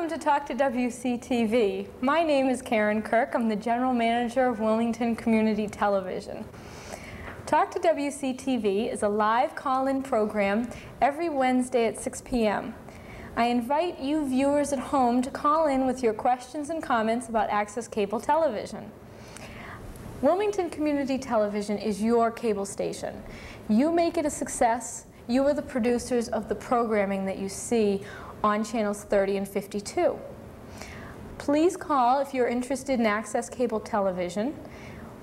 Welcome to Talk to WCTV. My name is Karen Kirk. I'm the General Manager of Wilmington Community Television. Talk to WCTV is a live call-in program every Wednesday at 6 p.m. I invite you viewers at home to call in with your questions and comments about access cable television. Wilmington Community Television is your cable station. You make it a success. You are the producers of the programming that you see on channels 30 and 52. Please call if you're interested in access cable television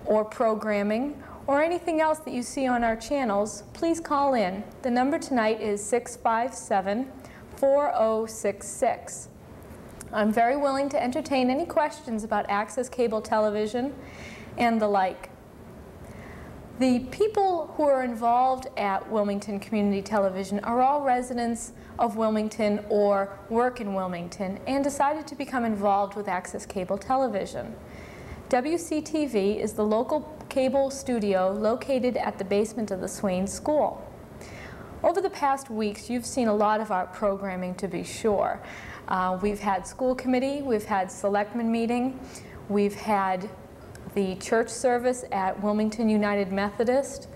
or programming or anything else that you see on our channels, please call in. The number tonight is 657-4066. I'm very willing to entertain any questions about access cable television and the like. The people who are involved at Wilmington Community Television are all residents of Wilmington or work in Wilmington and decided to become involved with access cable television. WCTV is the local cable studio located at the basement of the Swain School. Over the past weeks, you've seen a lot of our programming, to be sure. Uh, we've had school committee, we've had selectmen meeting, we've had the church service at Wilmington United Methodist,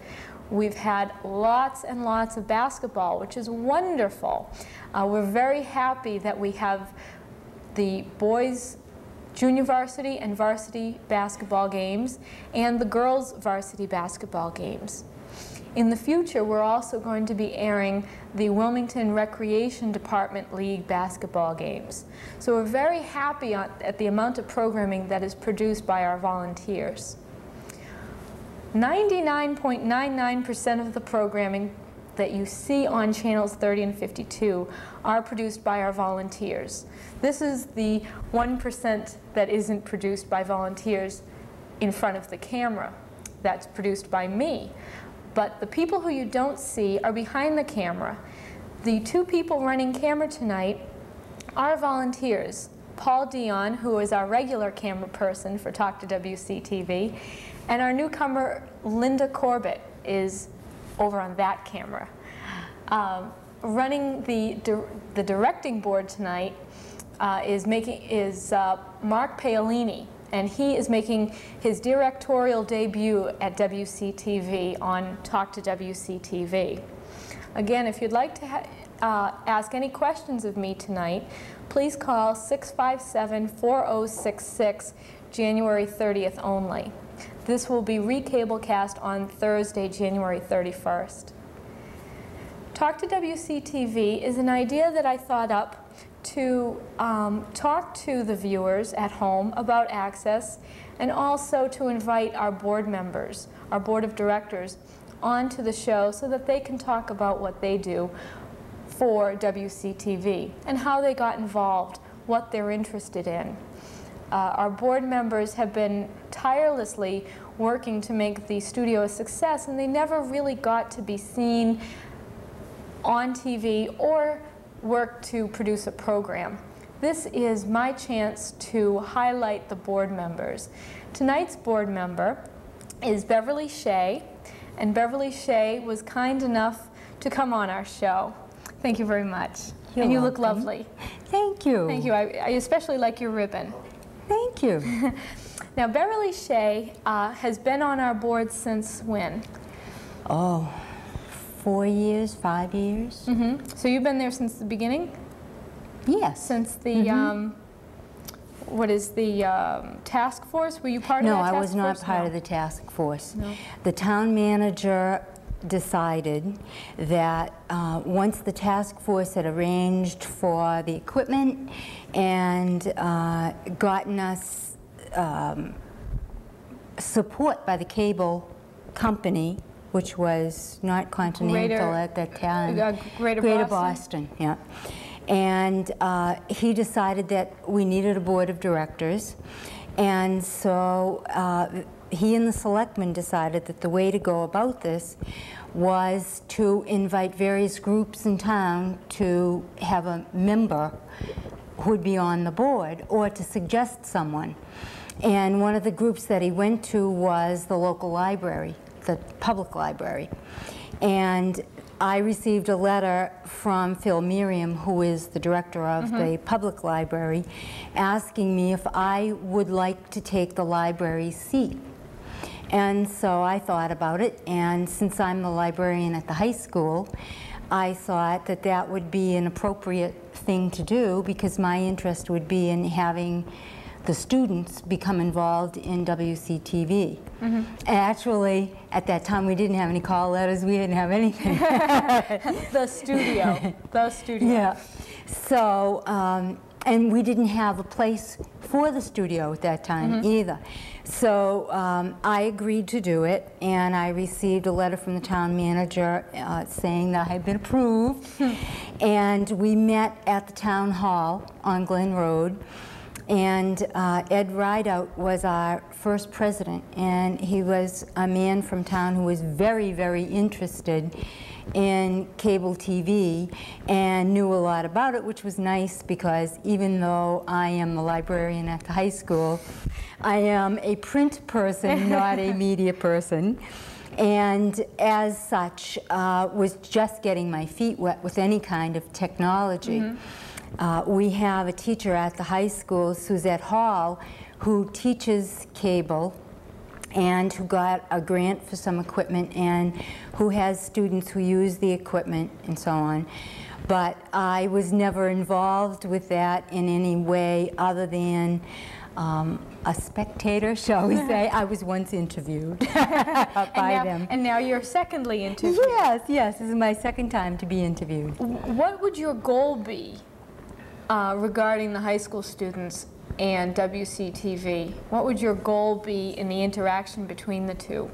We've had lots and lots of basketball, which is wonderful. Uh, we're very happy that we have the boys junior varsity and varsity basketball games and the girls varsity basketball games. In the future, we're also going to be airing the Wilmington Recreation Department League basketball games. So we're very happy at the amount of programming that is produced by our volunteers. 99.99% of the programming that you see on channels 30 and 52 are produced by our volunteers. This is the 1% that isn't produced by volunteers in front of the camera. That's produced by me. But the people who you don't see are behind the camera. The two people running camera tonight are volunteers. Paul Dion, who is our regular camera person for Talk to WCTV, and our newcomer, Linda Corbett, is over on that camera. Um, running the, di the directing board tonight uh, is, making, is uh, Mark Paolini, and he is making his directorial debut at WCTV on Talk to WCTV. Again, if you'd like to uh, ask any questions of me tonight, please call 657-4066 January 30th only. This will be recablecast on Thursday, January 31st. Talk to WCTV is an idea that I thought up to um, talk to the viewers at home about access and also to invite our board members, our board of directors, onto the show so that they can talk about what they do for WCTV and how they got involved, what they're interested in. Uh, our board members have been tirelessly working to make the studio a success, and they never really got to be seen on TV or work to produce a program. This is my chance to highlight the board members. Tonight's board member is Beverly Shea, and Beverly Shea was kind enough to come on our show. Thank you very much. You're and you welcome. look lovely. Thank you. Thank you. I, I especially like your ribbon. Thank you. now, Beverly Shea uh, has been on our board since when? Oh, four years, five years. Mm -hmm. So you've been there since the beginning? Yes. Since the, mm -hmm. um, what is the um, task force? Were you part no, of that I was not force? part no. of the task force. No. The town manager decided that uh, once the task force had arranged for the equipment and uh, gotten us um, support by the cable company, which was not Continental Greater, at that time. Uh, Greater, Greater Boston. Boston, yeah. And uh, he decided that we needed a board of directors. And so uh, he and the selectmen decided that the way to go about this was to invite various groups in town to have a member who would be on the board or to suggest someone. And one of the groups that he went to was the local library, the public library. And I received a letter from Phil Merriam, who is the director of mm-hmm. the public library, asking me if I would like to take the library seat. And so I thought about it, and since I'm the librarian at the high school, I thought that that would be an appropriate thing to do because my interest would be in having the students become involved in WCTV. Actually, at that time, we didn't have any call letters, we didn't have anything. The studio, the studio. Yeah. So, um, and we didn't have a place for the studio at that time either. So um, I agreed to do it, and I received a letter from the town manager uh, saying that I had been approved. and we met at the town hall on Glen Road. And uh, Ed Rideout was our first president, and he was a man from town who was very, very interested in cable TV and knew a lot about it, which was nice because even though I am the librarian at the high school, I am a print person, not a media person. And as such, uh, was just getting my feet wet with any kind of technology. Uh, we have a teacher at the high school, Suzette Hall, who teaches cable and who got a grant for some equipment and who has students who use the equipment and so on. But I was never involved with that in any way other than um, a spectator, shall we say. I was once interviewed by and now, them. And now you're secondly interviewed. Yes, yes, this is my second time to be interviewed. What would your goal be uh, regarding the high school students and WCTV? What would your goal be in the interaction between the two?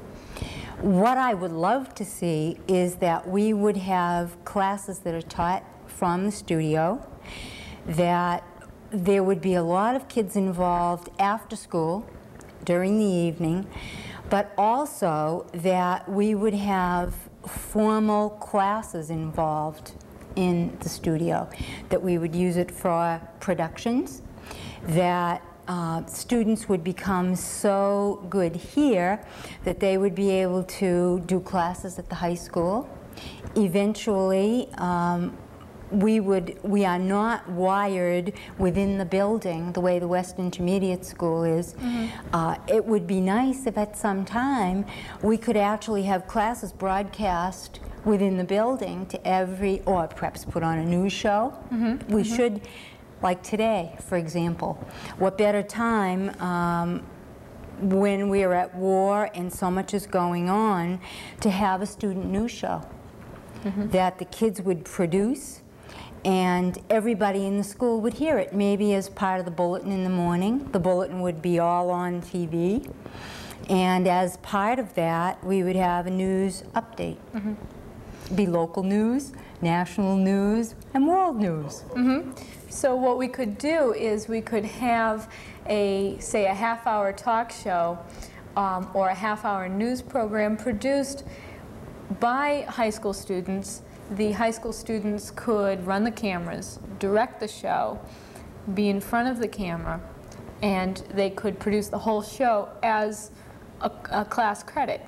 What I would love to see is that we would have classes that are taught from the studio, that there would be a lot of kids involved after school, during the evening, but also that we would have formal classes involved in the studio, that we would use it for productions, that uh, students would become so good here that they would be able to do classes at the high school. Eventually, um, we would we are not wired within the building the way the West Intermediate School is. Uh, it would be nice if at some time we could actually have classes broadcast within the building to every, or perhaps put on a news show. We should, like today, for example. What better time um, when we're at war and so much is going on to have a student news show mm-hmm. that the kids would produce and everybody in the school would hear it, maybe as part of the bulletin in the morning. The bulletin would be all on TV. And as part of that, we would have a news update. Mm-hmm. Be local news, national news, and world news. Mm-hmm. So what we could do is we could have a, say, a half-hour talk show um, or a half-hour news program produced by high school students. The high school students could run the cameras, direct the show, be in front of the camera, and they could produce the whole show as a, a class credit.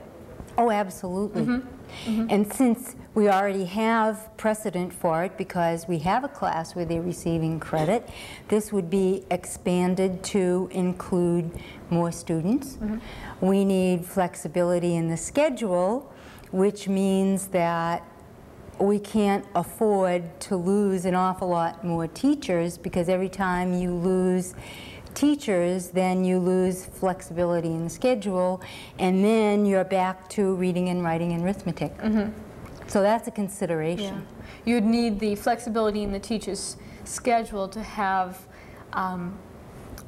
Oh, absolutely. And since we already have precedent for it because we have a class where they're receiving credit, this would be expanded to include more students. Mm-hmm. We need flexibility in the schedule, which means that we can't afford to lose an awful lot more teachers because every time you lose teachers, then you lose flexibility in the schedule, and then you're back to reading and writing and arithmetic. Mm-hmm. So that's a consideration. You'd need the flexibility in the teacher's schedule to have um,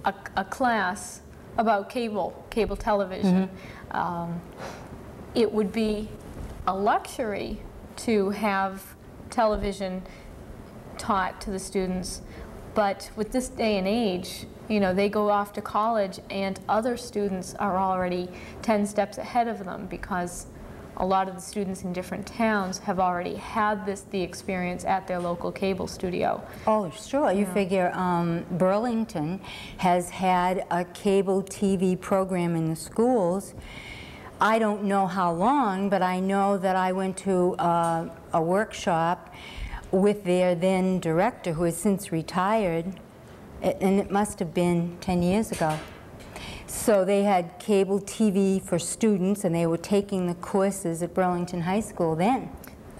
a, a class about cable, cable television. Um, it would be a luxury to have television taught to the students, but with this day and age, you know, they go off to college and other students are already 10 steps ahead of them because a lot of the students in different towns have already had this, the experience at their local cable studio. Oh, sure. You figure um, Burlington has had a cable TV program in the schools I don't know how long, but I know that I went to uh, a workshop with their then director, who has since retired, and it must have been 10 years ago. So they had cable TV for students, and they were taking the courses at Burlington High School then.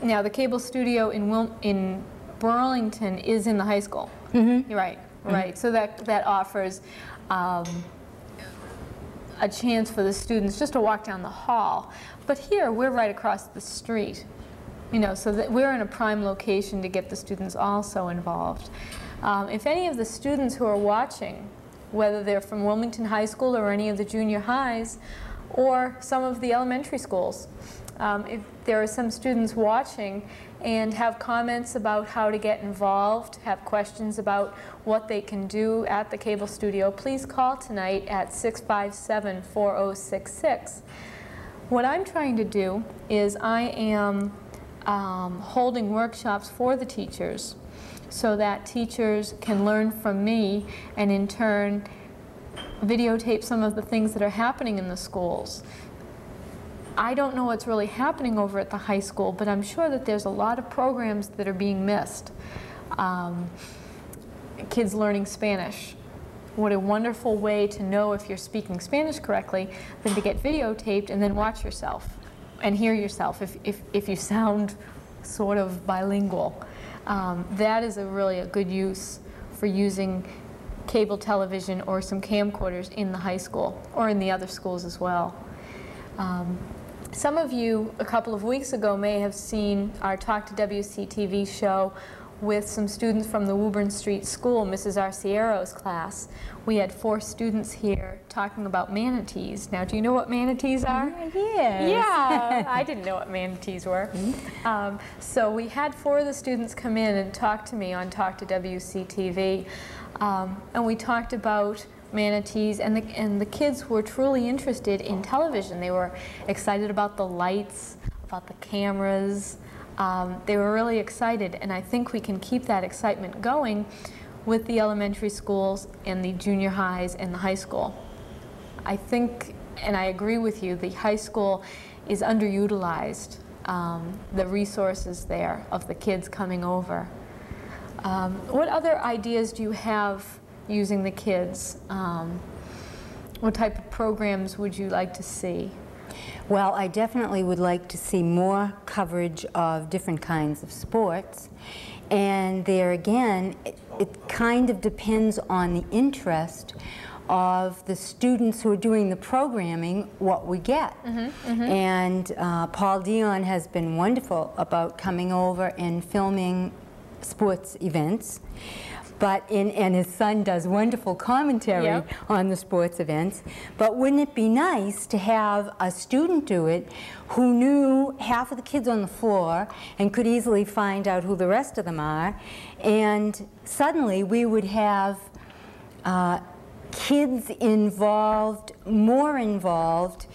Now, the cable studio in Wil in Burlington is in the high school. Mm-hmm. You're right, right. So that, that offers um, a chance for the students just to walk down the hall. But here, we're right across the street. You know, so that we're in a prime location to get the students also involved. Um, if any of the students who are watching, whether they're from Wilmington High School or any of the junior highs, or some of the elementary schools, um, if there are some students watching and have comments about how to get involved, have questions about what they can do at the cable studio, please call tonight at 657-4066. What I'm trying to do is I am um, holding workshops for the teachers so that teachers can learn from me and in turn videotape some of the things that are happening in the schools. I don't know what's really happening over at the high school, but I'm sure that there's a lot of programs that are being missed. Um, kids learning Spanish. What a wonderful way to know if you're speaking Spanish correctly than to get videotaped and then watch yourself and hear yourself if, if, if you sound sort of bilingual. Um, that is a really a good use for using cable television or some camcorders in the high school or in the other schools as well. Um, some of you, a couple of weeks ago, may have seen our Talk to WCTV show with some students from the Woburn Street School, Mrs. Arciero's class. We had four students here talking about manatees. Now, do you know what manatees are? Yes. Yeah, I didn't know what manatees were. Mm-hmm. Um, so we had four of the students come in and talk to me on Talk to WCTV. Um, and we talked about manatees and the, and the kids were truly interested in television. They were excited about the lights, about the cameras. Um, they were really excited and I think we can keep that excitement going with the elementary schools and the junior highs and the high school. I think, and I agree with you, the high school is underutilized, um, the resources there of the kids coming over. Um, what other ideas do you have using the kids? Um, what type of programs would you like to see? Well, I definitely would like to see more coverage of different kinds of sports. And there again, it, it kind of depends on the interest of the students who are doing the programming, what we get. And uh, Paul Dion has been wonderful about coming over and filming sports events. But in, and his son does wonderful commentary Yep. on the sports events. But wouldn't it be nice to have a student do it who knew half of the kids on the floor and could easily find out who the rest of them are? And suddenly we would have uh, kids involved, more involved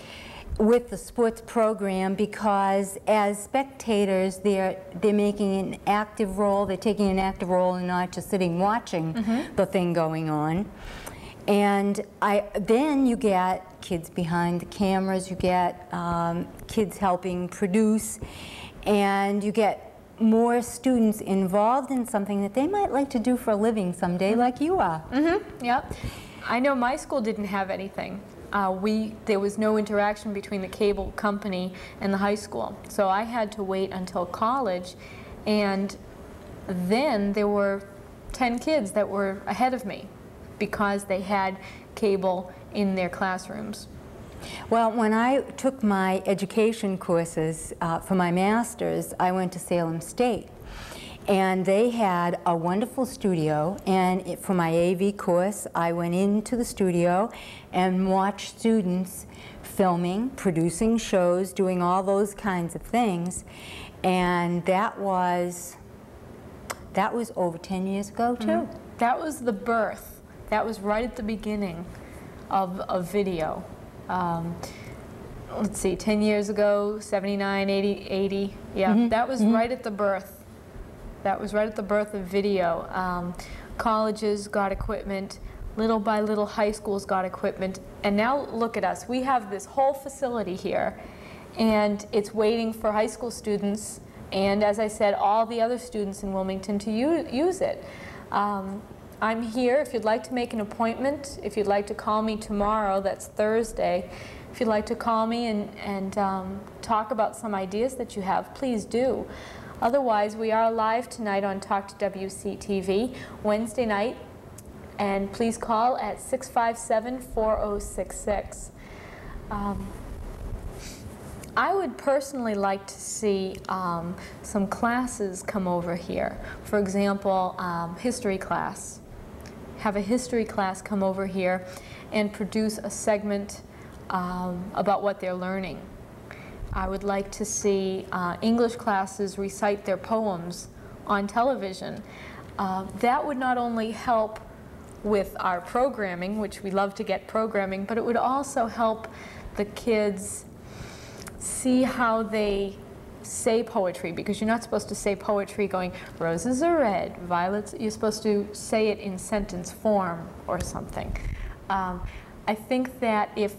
with the sports program because as spectators they're they're making an active role they're taking an active role and not just sitting watching mm-hmm. the thing going on. And I then you get kids behind the cameras you get um, kids helping produce and you get more students involved in something that they might like to do for a living someday mm-hmm. like you are. Mm-hmm. Yep. I know my school didn't have anything. Uh, we, there was no interaction between the cable company and the high school. So I had to wait until college, and then there were 10 kids that were ahead of me because they had cable in their classrooms. Well, when I took my education courses uh, for my master's, I went to Salem State. And they had a wonderful studio, and it, for my AV course, I went into the studio and watched students filming, producing shows, doing all those kinds of things. And that was, that was over 10 years ago, mm-hmm. too. That was the birth. That was right at the beginning of, of video. Um, let's see, 10 years ago, 79, 80, 80. Yeah, mm-hmm. that was mm-hmm. right at the birth. That was right at the birth of video. Um, colleges got equipment. little by little, high schools got equipment. And now look at us. We have this whole facility here, and it's waiting for high school students and, as I said, all the other students in Wilmington to use it. Um, I'm here if you'd like to make an appointment, if you'd like to call me tomorrow, that's Thursday, if you'd like to call me and, and um, talk about some ideas that you have, please do. Otherwise, we are live tonight on Talk to WCTV, Wednesday night, and please call at 657-4066. Um, I would personally like to see um, some classes come over here. For example, um, history class. Have a history class come over here and produce a segment um, about what they're learning. I would like to see uh, English classes recite their poems on television. Uh, that would not only help with our programming, which we love to get programming, but it would also help the kids see how they say poetry because you're not supposed to say poetry going roses are red violets you're supposed to say it in sentence form or something um, i think that if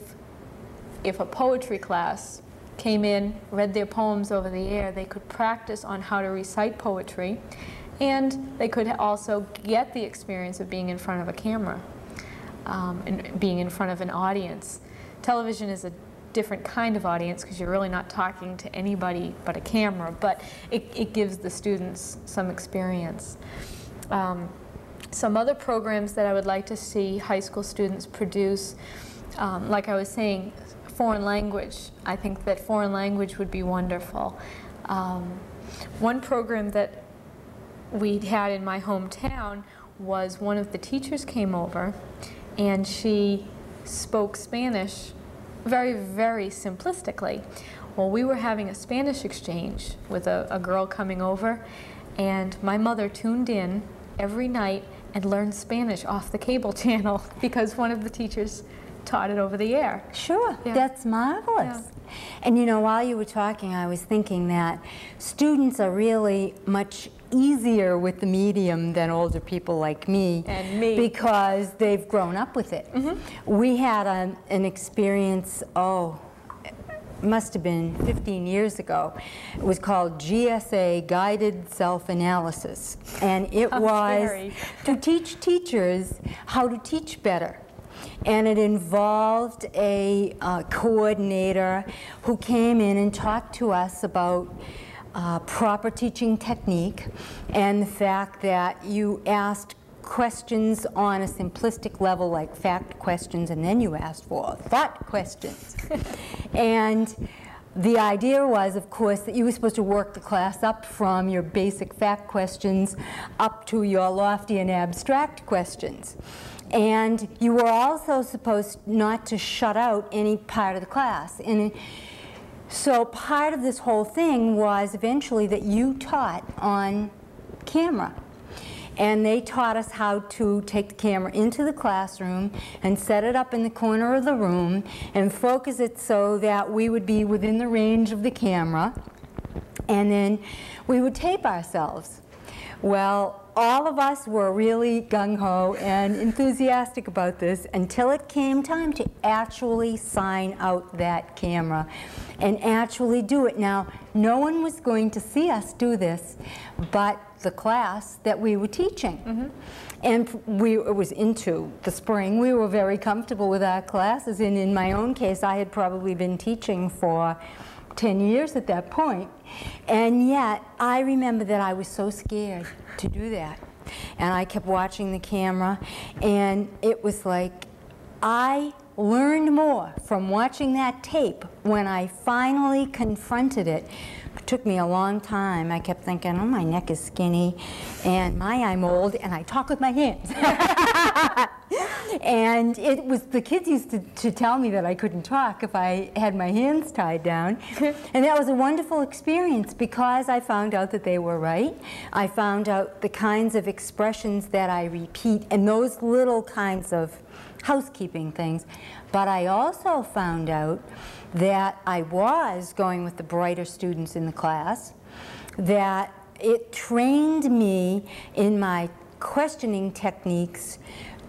if a poetry class came in read their poems over the air they could practice on how to recite poetry and they could also get the experience of being in front of a camera um, and being in front of an audience television is a different kind of audience because you're really not talking to anybody but a camera, but it, it gives the students some experience. Um, some other programs that I would like to see high school students produce, um, like I was saying, foreign language. I think that foreign language would be wonderful. Um, one program that we had in my hometown was one of the teachers came over and she spoke Spanish very, very simplistically. Well, we were having a Spanish exchange with a, a girl coming over, and my mother tuned in every night and learned Spanish off the cable channel because one of the teachers taught it over the air. Sure, yeah. that's marvelous. Yeah. And you know, while you were talking, I was thinking that students are really much easier with the medium than older people like me. And me. Because they've grown up with it. Mm -hmm. We had an experience, oh, must have been 15 years ago. It was called GSA, Guided Self-Analysis. And it was to teach teachers how to teach better. And it involved a uh, coordinator who came in and talked to us about uh, proper teaching technique and the fact that you asked questions on a simplistic level like fact questions and then you asked for thought questions. and the idea was, of course, that you were supposed to work the class up from your basic fact questions up to your lofty and abstract questions. And you were also supposed not to shut out any part of the class. And so part of this whole thing was eventually that you taught on camera. And they taught us how to take the camera into the classroom and set it up in the corner of the room and focus it so that we would be within the range of the camera. And then we would tape ourselves. Well, all of us were really gung-ho and enthusiastic about this until it came time to actually sign out that camera and actually do it. Now, no one was going to see us do this but the class that we were teaching. Mm -hmm. And we, it was into the spring. We were very comfortable with our classes. And in my own case, I had probably been teaching for 10 years at that point. And yet, I remember that I was so scared to do that. And I kept watching the camera, and it was like, I learned more from watching that tape when I finally confronted it it took me a long time. I kept thinking, oh, my neck is skinny, and my, I'm old, and I talk with my hands. and it was, the kids used to, to tell me that I couldn't talk if I had my hands tied down. and that was a wonderful experience because I found out that they were right. I found out the kinds of expressions that I repeat and those little kinds of housekeeping things. But I also found out that I was going with the brighter students in the class, that it trained me in my questioning techniques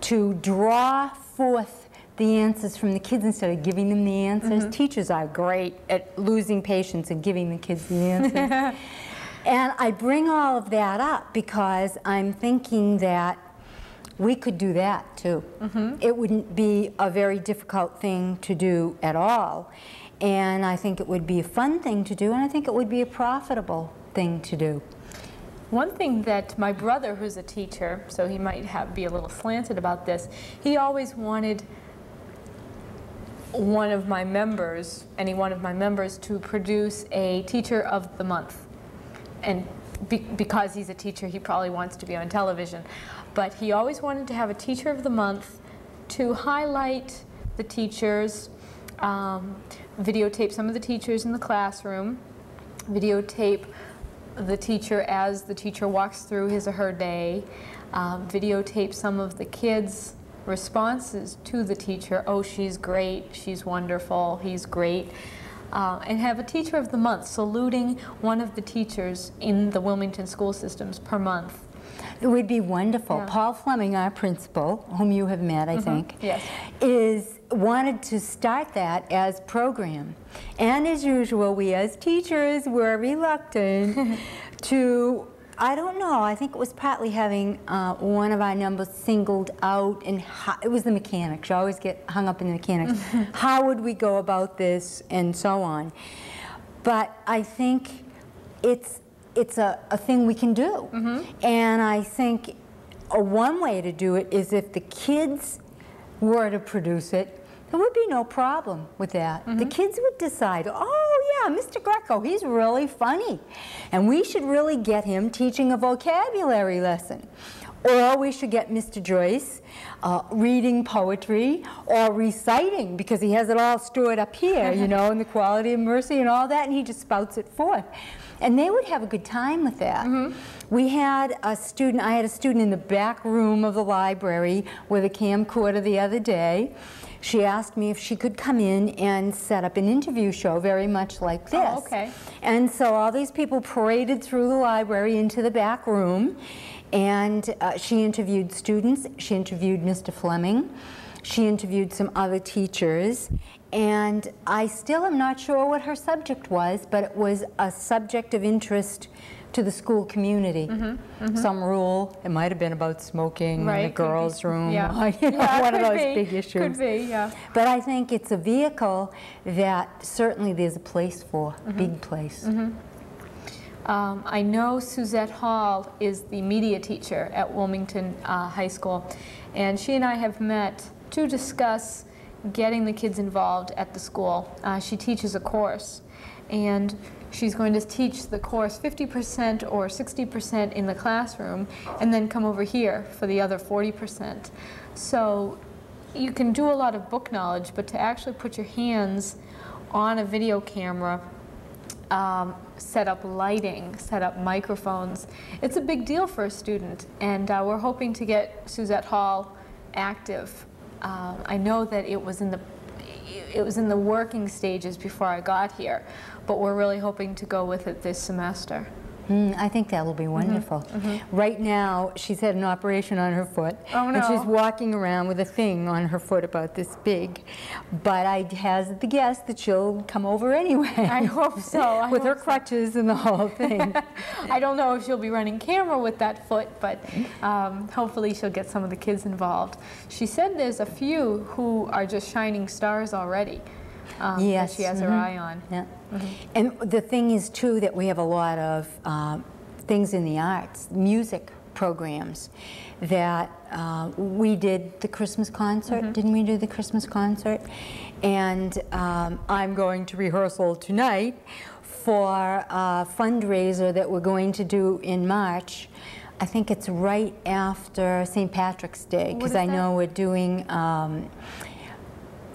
to draw forth the answers from the kids instead of giving them the answers. Mm-hmm. Teachers are great at losing patience and giving the kids the answers. and I bring all of that up because I'm thinking that we could do that too. Mm-hmm. It wouldn't be a very difficult thing to do at all. And I think it would be a fun thing to do, and I think it would be a profitable thing to do. One thing that my brother, who's a teacher, so he might have, be a little slanted about this, he always wanted one of my members, any one of my members, to produce a teacher of the month. And be, because he's a teacher, he probably wants to be on television. But he always wanted to have a teacher of the month to highlight the teachers, um, videotape some of the teachers in the classroom, videotape the teacher as the teacher walks through his or her day, um, videotape some of the kids' responses to the teacher. Oh, she's great, she's wonderful, he's great. Uh, and have a teacher of the month saluting one of the teachers in the Wilmington school systems per month. It would be wonderful. Yeah. Paul Fleming, our principal, whom you have met, I think, yes. is wanted to start that as program. And as usual, we as teachers were reluctant to, I don't know, I think it was partly having uh, one of our numbers singled out, and how, it was the mechanics. You always get hung up in the mechanics. how would we go about this, and so on. But I think it's it's a, a thing we can do. And I think a one way to do it is if the kids were to produce it, there would be no problem with that. The kids would decide, oh yeah, Mr. Greco, he's really funny. And we should really get him teaching a vocabulary lesson. Or we should get Mr. Joyce uh, reading poetry or reciting because he has it all stored up here, you know, and the quality of mercy and all that, and he just spouts it forth. And they would have a good time with that. We had a student, I had a student in the back room of the library with a camcorder the other day. She asked me if she could come in and set up an interview show very much like this. Oh, okay. And so all these people paraded through the library into the back room, and uh, she interviewed students, she interviewed Mr. Fleming, she interviewed some other teachers, and I still am not sure what her subject was, but it was a subject of interest to the school community. Some rule, it might have been about smoking in the be- girls' room, yeah. you know, Yeah, one of those be, big issues. Could be, yeah. But I think it's a vehicle that certainly there's a place for, Mm-hmm. big place. Um, I know Suzette Hall is the media teacher at Wilmington uh, High School, and she and I have met to discuss getting the kids involved at the school. Uh, she teaches a course, and she's going to teach the course 50% or 60% in the classroom, and then come over here for the other 40%. So you can do a lot of book knowledge, but to actually put your hands on a video camera um, set up lighting, set up microphones. It's a big deal for a student, and uh, we're hoping to get Suzette Hall active. Uh, I know that it was in the it was in the working stages before I got here, but we're really hoping to go with it this semester. Mm, I think that will be wonderful. Right now, she's had an operation on her foot. Oh, And she's walking around with a thing on her foot about this big. But I hazard the guess that she'll come over anyway. I hope so. I with her hope so. crutches and the whole thing. I don't know if she'll be running camera with that foot, but um, hopefully she'll get some of the kids involved. She said there's a few who are just shining stars already um, Yes, that she has her mhm. eye on. Yeah. And the thing is, too, that we have a lot of um, things in the arts, music programs, that uh, we did the Christmas concert. Didn't we do the Christmas concert? And um, I'm going to rehearsal tonight for a fundraiser that we're going to do in March. I think it's right after St. Patrick's Day, because I know we're doing um,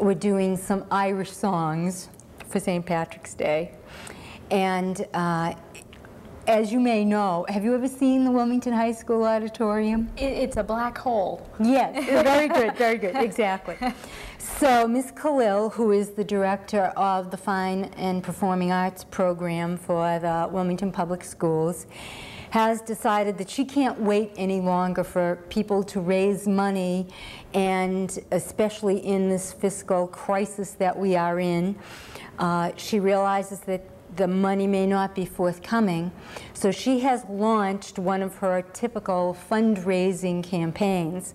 we're doing some Irish songs for St. Patrick's Day. And uh, as you may know, have you ever seen the Wilmington High School auditorium? It, it's a black hole. Yes, very good, very good, exactly. So Ms. Khalil, who is the director of the Fine and Performing Arts program for the Wilmington Public Schools, has decided that she can't wait any longer for people to raise money, and especially in this fiscal crisis that we are in. Uh, she realizes that the money may not be forthcoming. So she has launched one of her typical fundraising campaigns.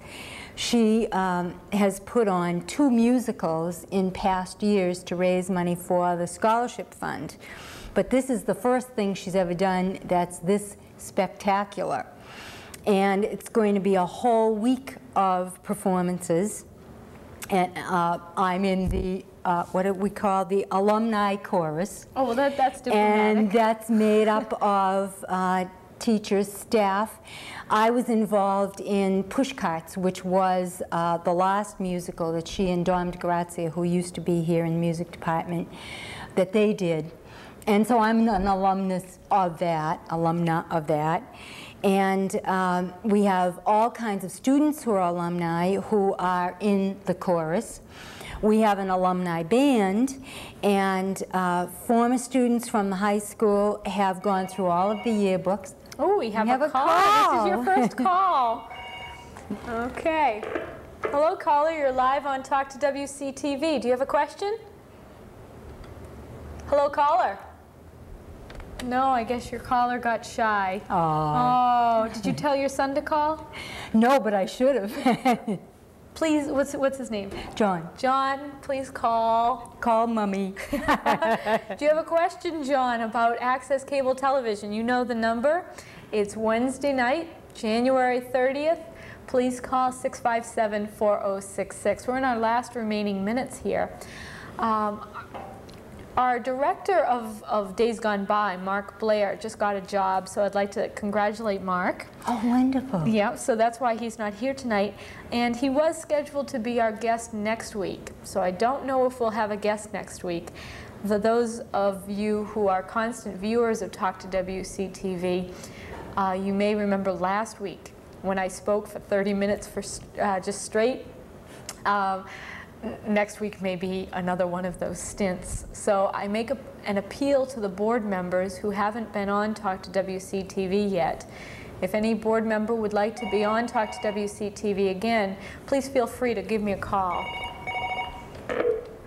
She um, has put on two musicals in past years to raise money for the scholarship fund. But this is the first thing she's ever done that's this spectacular. And it's going to be a whole week of performances. And uh, I'm in the uh, what do we call the alumni chorus. Oh, well, that, that's diplomatic. And that's made up of uh, teachers, staff. I was involved in Pushcarts, which was uh, the last musical that she and Dom Grazia, who used to be here in the music department, that they did. And so I'm an alumnus of that, alumna of that. And um, we have all kinds of students who are alumni who are in the chorus. We have an alumni band, and uh, former students from the high school have gone through all of the yearbooks. Oh, we have, We have a, a call. call. This is your first call. okay. Hello, caller. You're live on Talk to WCTV. Do you have a question? Hello, caller. No, I guess your caller got shy. Aw. Oh, did you tell your son to call? No, but I should have. Please, what's what's his name? John, John, please call. call mommy. Do you have a question, John, about access cable television? You know the number. It's Wednesday night, January 30th. Please call 657-4066. We're in our last remaining minutes here. Um, our director of, of Days Gone By, Mark Blair, just got a job, so I'd like to congratulate Mark. Oh, wonderful. Yeah, so that's why he's not here tonight. And he was scheduled to be our guest next week. So I don't know if we'll have a guest next week. For those of you who are constant viewers of Talk to WCTV, uh, you may remember last week when I spoke for 30 minutes for uh, just straight. Um, n- next week may be another one of those stints. So I make a, an appeal to the board members who haven't been on Talk to WCTV yet. If any board member would like to be on Talk to WCTV again, please feel free to give me a call.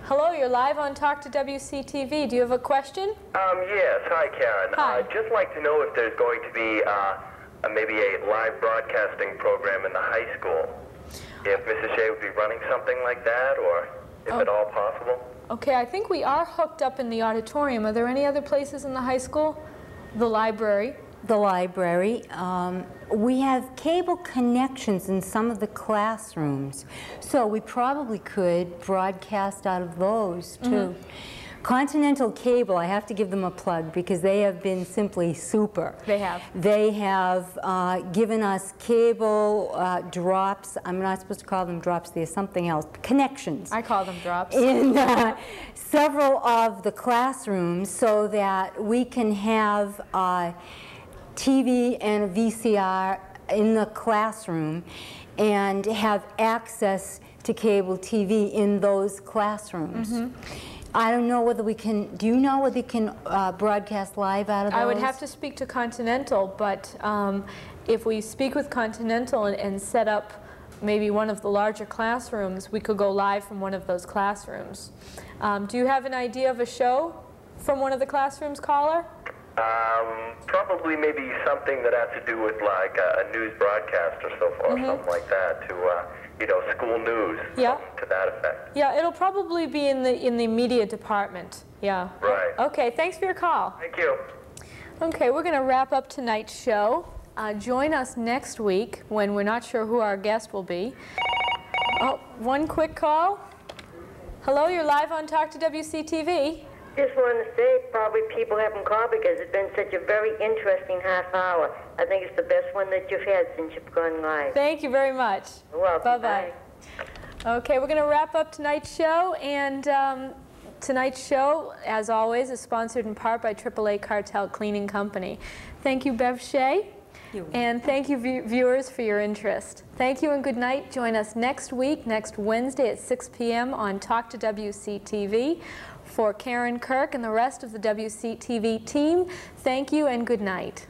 Hello, you're live on Talk to WCTV. Do you have a question? Um, yes. Hi, Karen. Hi. I'd just like to know if there's going to be uh, maybe a live broadcasting program in the high school. If Mrs. Shea would be running something like that, or if Oh. at all possible. Okay, I think we are hooked up in the auditorium. Are there any other places in the high school? The library. The library. Um, we have cable connections in some of the classrooms, so we probably could broadcast out of those too. Continental Cable, I have to give them a plug because they have been simply super. They have. They have uh, given us cable uh, drops. I'm not supposed to call them drops, they're something else. Connections I call them drops. in uh, several of the classrooms so that we can have uh, TV and a VCR in the classroom and have access to cable TV in those classrooms. Mm-hmm. I don't know whether we can, do you know whether you can uh, broadcast live out of those? I would have to speak to Continental, but um, if we speak with Continental and, and set up maybe one of the larger classrooms, we could go live from one of those classrooms. Um, do you have an idea of a show from one of the classrooms, caller? Um, probably maybe something that has to do with like a, a news broadcast or so forth, something like that, to uh, you know, school news. Yeah. To that effect. Yeah, it'll probably be in the in the media department. Yeah. Right. Okay. Thanks for your call. Thank you. Okay, we're going to wrap up tonight's show. Uh, join us next week when we're not sure who our guest will be. Oh, one quick call. Hello, you're live on Talk to WCTV. Just wanted to say, probably people haven't called because it's been such a very interesting half hour. I think it's the best one that you've had since you've gone live. Thank you very much. You're welcome. Bye-bye. Okay, we're going to wrap up tonight's show, and um, tonight's show, as always, is sponsored in part by AAA Cartel Cleaning Company. Thank you, Bev Shea. And thank you, view- viewers, for your interest. Thank you and good night. Join us next week, next Wednesday at 6 p.m. on Talk to WCTV. For Karen Kirk and the rest of the WCTV team, thank you and good night.